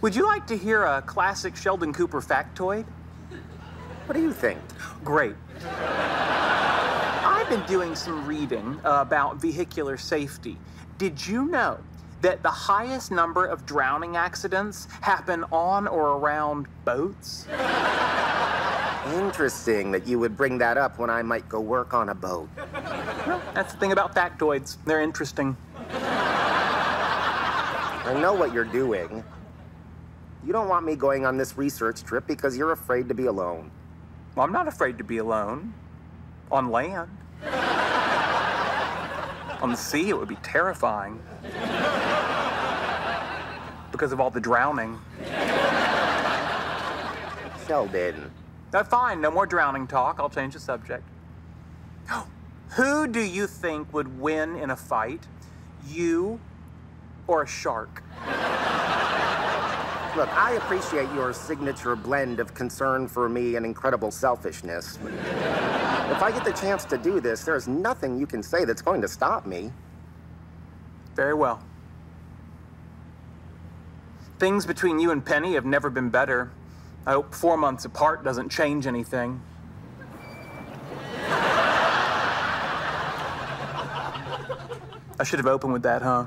Would you like to hear a classic Sheldon Cooper factoid? What do you think? Great. I've been doing some reading about vehicular safety. Did you know that the highest number of drowning accidents happen on or around boats? Interesting that you would bring that up when I might go work on a boat. Well, that's the thing about factoids. They're interesting. I know what you're doing. You don't want me going on this research trip because you're afraid to be alone. Well, I'm not afraid to be alone. On land. on the sea, it would be terrifying. Because of all the drowning. Sheldon. No, fine, no more drowning talk. I'll change the subject. Who do you think would win in a fight? You or a shark? Look, I appreciate your signature blend of concern for me and incredible selfishness. If I get the chance to do this, there's nothing you can say that's going to stop me. Very well. Things between you and Penny have never been better. I hope four months apart doesn't change anything. I should have opened with that, huh?